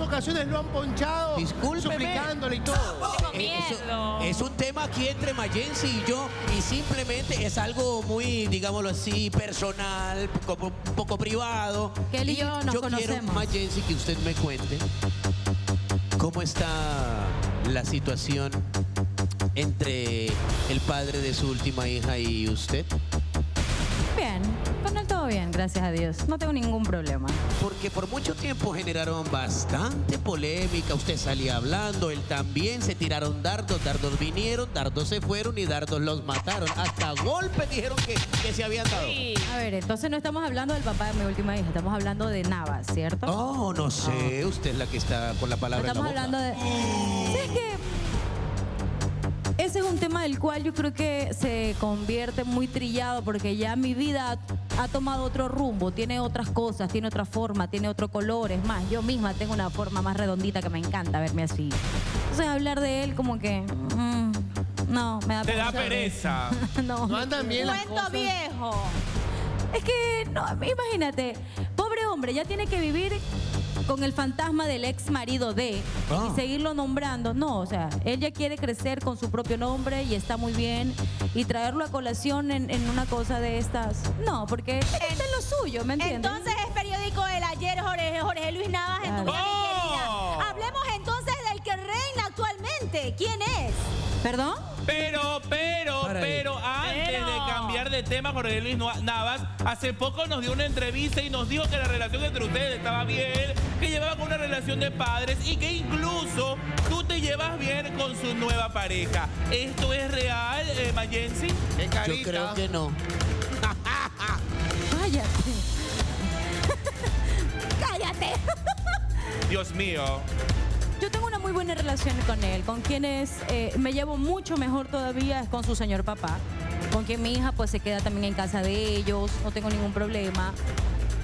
ocasiones lo han ponchado, Discúlpeme. suplicándole y todo. Tengo Eh, eso- miedo. es un tema aquí entre Mayensi y yo y simplemente es algo muy, digámoslo así, personal, como un poco privado. Que él y yo nos yo quiero, conocemos. Mayensi, que usted me cuente cómo está la situación entre el padre de su última hija y usted. Bien, con él todo bien, gracias a Dios. No tengo ningún problema. Porque por mucho tiempo generaron bastante polémica. Usted salía hablando, él también. Se tiraron dardos, dardos vinieron, dardos se fueron y dardos los mataron. Hasta golpes dijeron que, que se habían dado. Sí. A ver, entonces no estamos hablando del papá de mi última hija, estamos hablando de Navas, ¿cierto? Oh, no sé. Usted es la que está con la palabra en la Estamos boca. hablando de... ¿Sabes qué? Ese es un tema del cual yo creo que se convierte muy trillado porque ya mi vida ha, tomado otro rumbo, tiene otras cosas, tiene otra forma, tiene otro color. Es más, yo misma tengo una forma más redondita que me encanta verme así. Entonces hablar de él como que... mm, no, me da Te da pereza. no. No andan bien las Cuento cosas. viejo. Es que, no, imagínate, pobre hombre, ya tiene que vivir con el fantasma del ex marido de Ah. y seguirlo nombrando. No, o sea, él ya quiere crecer con su propio nombre y está muy bien. Y traerlo a colación en, en una cosa de estas. No, porque en lo suyo, ¿me entiendes? Entonces es periódico del ayer Jorge, Jorge Luis Navas en tu Claro. vida, mi ¡Oh! querida. Hablemos entonces del que reina actualmente. ¿Quién es? ¿Perdón? Pero, pero, Para ahí. pero, antes Pero. de cambiar de tema, Jorge Luis Navas, hace poco nos dio una entrevista y nos dijo que la relación entre ustedes estaba bien, que llevaban una relación de padres y que incluso tú te llevas bien con su nueva pareja. ¿Esto es real, eh, Mayensi? Yo creo que no. Cállate. Cállate. Dios mío. Yo tengo una muy buena relación con él, con quienes eh, me llevo mucho mejor todavía es con su señor papá, con quien mi hija pues se queda también en casa de ellos, no tengo ningún problema.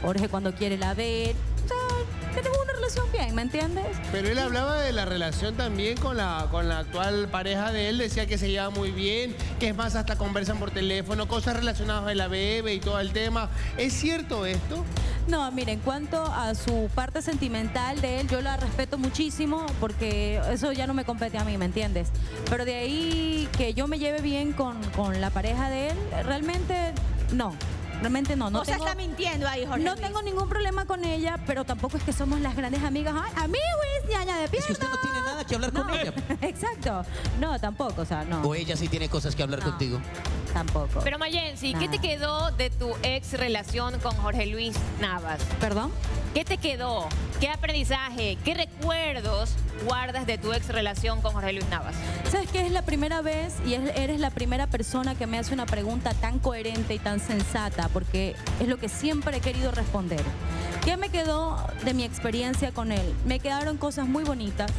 Jorge cuando quiere la ver, o sea, tenemos una relación bien, ¿me entiendes? Pero él hablaba de la relación también con la, con la actual pareja de él, decía que se lleva muy bien, que es más, hasta conversan por teléfono, cosas relacionadas a la bebé y todo el tema. ¿Es cierto esto? No, mire, en cuanto a su parte sentimental de él, yo la respeto muchísimo porque eso ya no me compete a mí, ¿me entiendes? Pero de ahí que yo me lleve bien con, con la pareja de él, realmente no, realmente no. no o sea, tengo- está mintiendo ahí, Jorge No Luis. tengo ningún problema con ella, pero tampoco es que somos las grandes amigas. Ay, amigos, ñaña de Es pierna. que usted no tiene nada que hablar con ella. Exacto. No, tampoco, o sea, no. O ella sí tiene cosas que hablar No. contigo. Tampoco. Pero Mayensi, ¿qué te quedó de tu ex relación con Jorge Luis Navas? ¿Perdón? ¿Qué te quedó? ¿Qué aprendizaje? ¿Qué recuerdos guardas de tu ex relación con Jorge Luis Navas? ¿Sabes qué? Es la primera vez y es- eres la primera persona que me hace una pregunta tan coherente y tan sensata, porque es lo que siempre he querido responder. ¿Qué me quedó de mi experiencia con él? Me quedaron cosas muy bonitas.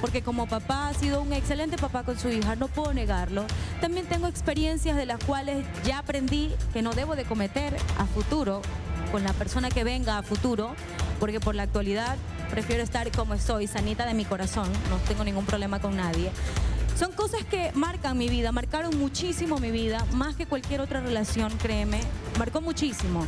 Porque como papá ha sido un excelente papá con su hija, no puedo negarlo. También tengo experiencias de las cuales ya aprendí que no debo de cometer a futuro con la persona que venga a futuro, porque por la actualidad prefiero estar como estoy, sanita de mi corazón, no tengo ningún problema con nadie. Son cosas que marcan mi vida, marcaron muchísimo mi vida, más que cualquier otra relación, créeme, marcó muchísimo.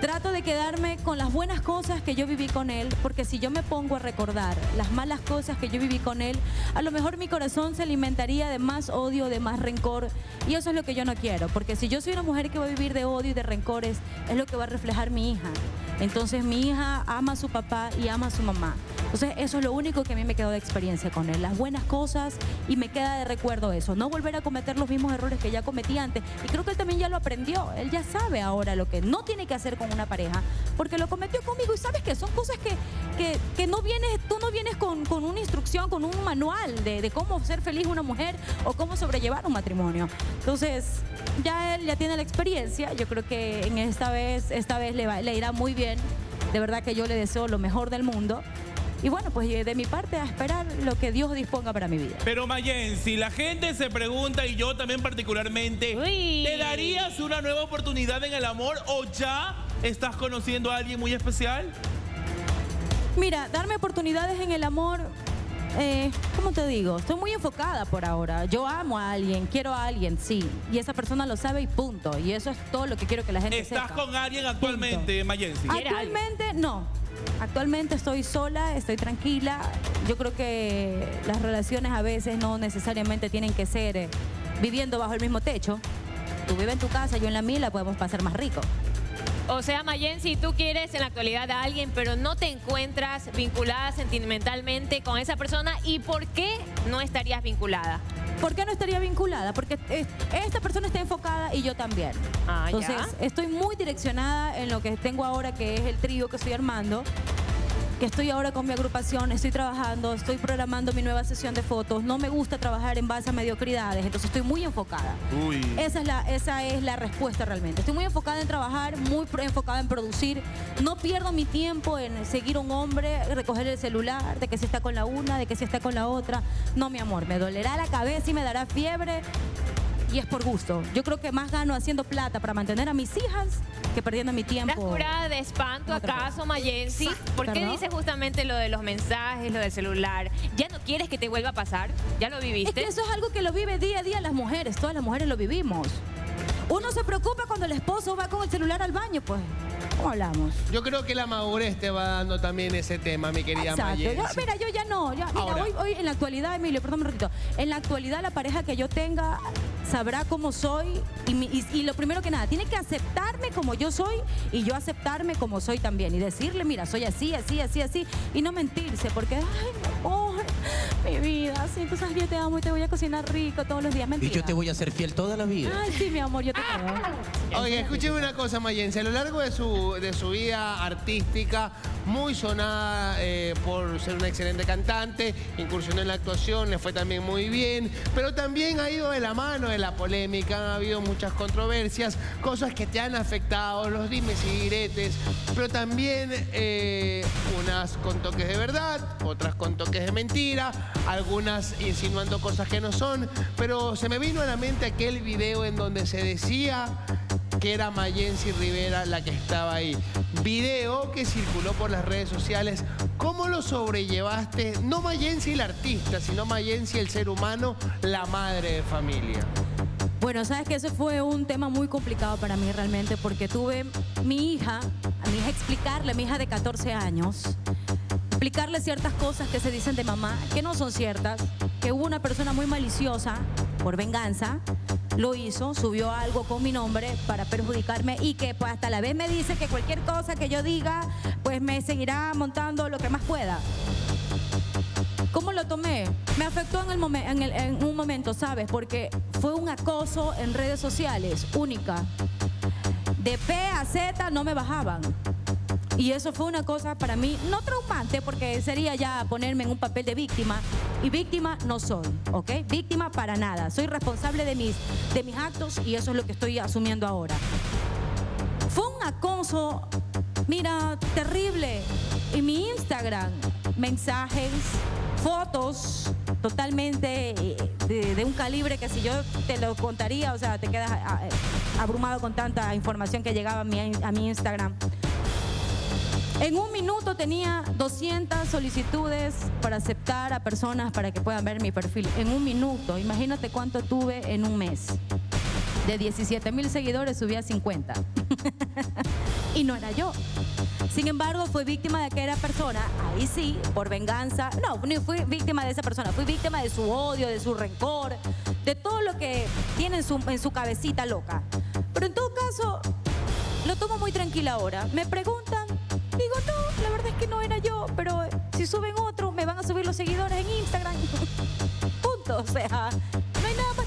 Trato de quedarme con las buenas cosas que yo viví con él, porque si yo me pongo a recordar las malas cosas que yo viví con él, a lo mejor mi corazón se alimentaría de más odio, de más rencor, y eso es lo que yo no quiero, porque si yo soy una mujer que va a vivir de odio y de rencores, es lo que va a reflejar mi hija. Entonces mi hija ama a su papá y ama a su mamá. Entonces eso es lo único que a mí me quedó de experiencia con él, las buenas cosas y me queda de recuerdo eso, no volver a cometer los mismos errores que ya cometí antes. Y creo que él también ya lo aprendió, él ya sabe ahora lo que no tiene que hacer con una pareja, porque lo cometió conmigo y sabes que son cosas que, que, que no vienes, tú no vienes con, con una instrucción, con un manual de, de cómo ser feliz una mujer o cómo sobrellevar un matrimonio. Entonces ya él ya tiene la experiencia, yo creo que en esta vez, esta vez le, va- le irá muy bien, de verdad que yo le deseo lo mejor del mundo. Y bueno, pues de mi parte a esperar lo que Dios disponga para mi vida. Pero Mayensi, la gente se pregunta, y yo también particularmente, Uy. ¿te darías una nueva oportunidad en el amor o ya estás conociendo a alguien muy especial? Mira, darme oportunidades en el amor, Eh, ¿Cómo te digo? Estoy muy enfocada por ahora. Yo amo a alguien, quiero a alguien, sí. Y esa persona lo sabe y punto. Y eso es todo lo que quiero que la gente ¿Estás sepa. con alguien actualmente, Mayensi? Actualmente no. Actualmente estoy sola, estoy tranquila. Yo creo que las relaciones a veces no necesariamente tienen que ser eh, viviendo bajo el mismo techo. Tú vives en tu casa, yo en la mía, la podemos pasar más rico. O sea, Mayen, si tú quieres en la actualidad a alguien, pero no te encuentras vinculada sentimentalmente con esa persona, ¿y por qué no estarías vinculada? ¿Por qué no estaría vinculada? Porque eh, esta persona está enfocada y yo también. Ah, ya. Entonces, estoy muy direccionada en lo que tengo ahora, que es el trío que estoy armando. Que estoy ahora con mi agrupación, estoy trabajando, estoy programando mi nueva sesión de fotos. No me gusta trabajar en base a mediocridades, entonces estoy muy enfocada. Uy. Esa es, la, esa es la respuesta realmente. Estoy muy enfocada en trabajar, muy enfocada en producir. No pierdo mi tiempo en seguir a un hombre, recoger el celular, de que si está con la una, de que si está con la otra. No, mi amor, me dolerá la cabeza y me dará fiebre. Y es por gusto. Yo creo que más gano haciendo plata para mantener a mis hijas que perdiendo mi tiempo. ¿Estás curada de espanto acaso, Mayensi? ¿Por qué dices justamente lo de los mensajes, lo del celular? ¿Ya no quieres que te vuelva a pasar? ¿Ya lo Es viviste? que eso es algo que lo vive día a día las mujeres, todas las mujeres lo vivimos. Uno se preocupa cuando el esposo va con el celular al baño, pues. ¿Cómo hablamos? Yo creo que la madurez te va dando también ese tema, mi querida Exacto. Yo- mira, yo ya no. ya- mira, Ahora. hoy, hoy en la actualidad, Emilio, perdón un ratito. En la actualidad, la pareja que yo tenga sabrá cómo soy. Y, mi- y- y lo primero que nada, tiene que aceptarme como yo soy y yo aceptarme como soy también. Y decirle, mira, soy así, así, así, así. Y no mentirse, porque, ay, mi amor, mi vida, sí, tú sabes que yo te amo y te voy a cocinar rico todos los días. Y yo te voy a ser fiel toda la vida. Ay, sí, mi amor, yo te quiero. Oye, escúcheme una cosa, Mayense. A lo largo de su, de su vida artística, muy sonada eh, por ser una excelente cantante, incursionó en la actuación, le fue también muy bien, pero también ha ido de la mano de la polémica, ha habido muchas controversias, cosas que te han afectado, los dimes y diretes, pero también eh, unas con toques de verdad, otras con toques de mentira, algunas insinuando cosas que no son, pero se me vino a la mente aquel video en donde se decía que era Mayensi Rivera la que estaba ahí. Video que circuló por las redes sociales. ¿Cómo lo sobrellevaste? No Mayensi el artista, sino Mayensi el ser humano, la madre de familia. Bueno, sabes que ese fue un tema muy complicado para mí realmente porque tuve mi hija, a mi hija explicarle, mi hija de 14 años, explicarle ciertas cosas que se dicen de mamá que no son ciertas, que hubo una persona muy maliciosa por venganza, lo hizo, subió algo con mi nombre para perjudicarme y que pues, hasta la vez me dice que cualquier cosa que yo diga, pues me seguirá montando lo que más pueda. ¿Cómo lo tomé? Me afectó en, el momen- en, un momento, ¿sabes? Porque fue un acoso en redes sociales, única. De P a Z no me bajaban. Y eso fue una cosa para mí no traumante, porque sería ya ponerme en un papel de víctima. Y víctima no soy, ¿ok? Víctima para nada. Soy responsable de mis, de mis actos y eso es lo que estoy asumiendo ahora. Fue un acoso, mira, terrible. En mi Instagram, mensajes, fotos totalmente eh, de, de un calibre que si yo te lo contaría, o sea, te quedas ah, eh, abrumado con tanta información que llegaba a mi, a mi Instagram. En un minuto tenía 200 solicitudes para aceptar a personas para que puedan ver mi perfil. En un minuto, imagínate cuánto tuve en un mes. De 17 mil seguidores subí a 50. y no era yo. Sin embargo, fui víctima de aquella persona, ahí sí, por venganza. No, no fui víctima de esa persona, fui víctima de su odio, de su rencor, de todo lo que tiene en su, cabecita loca. Pero en todo caso, lo tomo muy tranquila ahora. Me preguntan, digo, no, la verdad es que no era yo, pero si suben otro, me van a subir los seguidores en Instagram. Punto, o sea,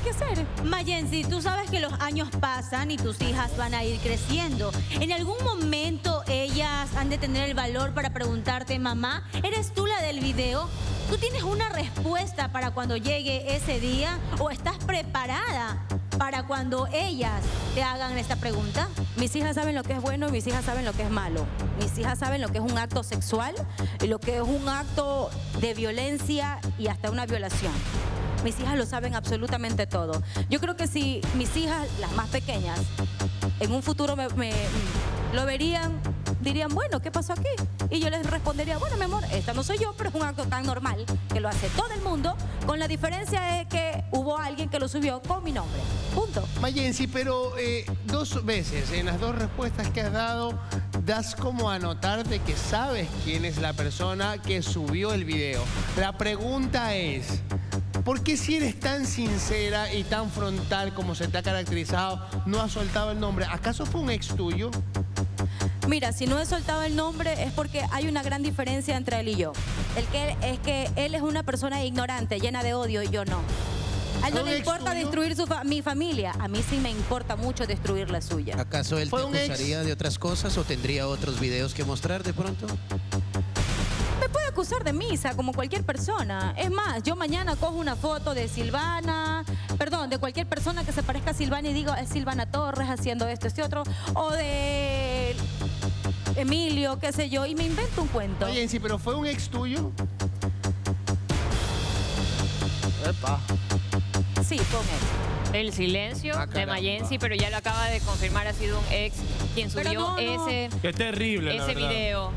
que hacer. Mayensi, tú sabes que los años pasan y tus hijas van a ir creciendo. ¿En algún momento ellas han de tener el valor para preguntarte, mamá, ¿eres tú la del video? ¿Tú tienes una respuesta para cuando llegue ese día? ¿O estás preparada para cuando ellas te hagan esta pregunta? Mis hijas saben lo que es bueno y mis hijas saben lo que es malo. Mis hijas saben lo que es un acto sexual lo que es un acto de violencia y hasta una violación. Mis hijas lo saben absolutamente todo. Yo creo que si mis hijas, las más pequeñas, en un futuro me, lo verían, dirían, bueno, ¿qué pasó aquí? Y yo les respondería, bueno, mi amor, esta no soy yo, pero es un acto tan normal que lo hace todo el mundo, con la diferencia de que hubo alguien que lo subió con mi nombre. Punto. Mayensi, pero eh, dos veces, en las dos respuestas que has dado, das como a notar de que sabes quién es la persona que subió el video. La pregunta es, ¿por qué si eres tan sincera y tan frontal como se te ha caracterizado, no has soltado el nombre? ¿Acaso fue un ex tuyo? Mira, si no he soltado el nombre es porque hay una gran diferencia entre él y yo. El que es que él es una persona ignorante, llena de odio y yo no. A él no ¿Fue un le importa tuyo? destruir su fa- mi familia. A mí sí me importa mucho destruir la suya. ¿Acaso él te acusaría de otras cosas o tendría otros videos que mostrar de pronto? Acusar de misa, como cualquier persona. Es más, yo mañana cojo una foto de Silvana, perdón, de cualquier persona que se parezca a Silvana y digo, es Silvana Torres haciendo esto, este otro, o de Emilio, qué sé yo, y me invento un cuento. Mayensi, pero ¿fue un ex tuyo? Epa. Sí, con él. El silencio Ah, de. Mayensi, pero ya lo acaba de confirmar, ha sido un ex quien subió no, no. ese, Qué terrible, ese video.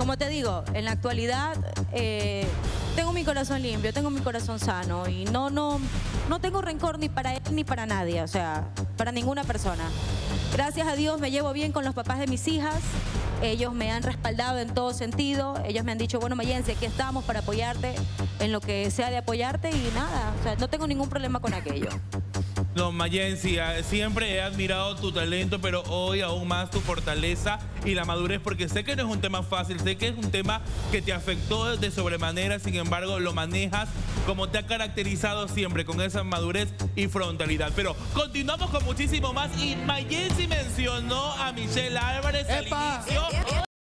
Como te digo, en la actualidad eh, tengo mi corazón limpio, tengo mi corazón sano y no, no, no tengo rencor ni para él ni para nadie, o sea, para ninguna persona. Gracias a Dios me llevo bien con los papás de mis hijas. Ellos me han respaldado en todo sentido. Ellos me han dicho, bueno, Mayense, aquí estamos para apoyarte en lo que sea de apoyarte y nada, o sea, no tengo ningún problema con aquello. No, Mayensi, ah, siempre he admirado tu talento, pero hoy aún más tu fortaleza y la madurez, porque sé que no es un tema fácil, sé que es un tema que te afectó de sobremanera, sin embargo, lo manejas como te ha caracterizado siempre, con esa madurez y frontalidad. Pero continuamos con muchísimo más y Mayensi mencionó a Michelle Álvarez al ¡Epa! inicio.